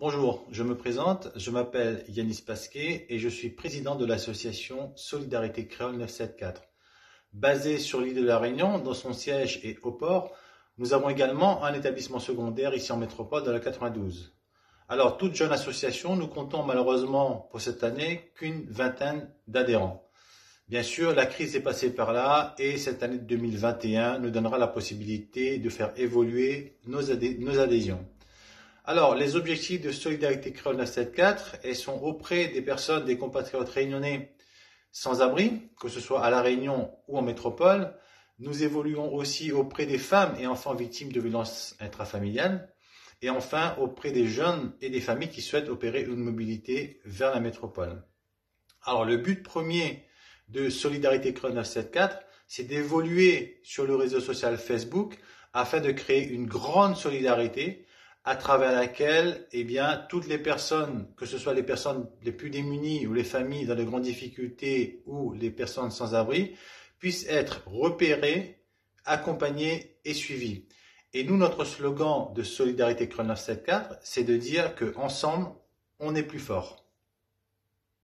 Bonjour, je me présente, je m'appelle Yanis Pasquet et je suis président de l'association Solidarité Créole 974. Basée sur l'île de la Réunion, dont son siège est au port, nous avons également un établissement secondaire ici en métropole dans la 92. Alors, toute jeune association, nous comptons malheureusement pour cette année qu'une vingtaine d'adhérents. Bien sûr, la crise est passée par là et cette année 2021 nous donnera la possibilité de faire évoluer nos, nos adhésions. Alors, les objectifs de Solidarité Créole 974 sont auprès des personnes, des compatriotes réunionnais sans abri, que ce soit à La Réunion ou en métropole. Nous évoluons aussi auprès des femmes et enfants victimes de violences intrafamiliales. Et enfin, auprès des jeunes et des familles qui souhaitent opérer une mobilité vers la métropole. Alors, le but premier de Solidarité Créole 974, c'est d'évoluer sur le réseau social Facebook afin de créer une grande solidarité à travers laquelle, eh bien, toutes les personnes, que ce soit les personnes les plus démunies ou les familles dans de grandes difficultés ou les personnes sans abri, puissent être repérées, accompagnées et suivies. Et nous, notre slogan de Solidarité Créole 974, c'est de dire que ensemble, on est plus fort.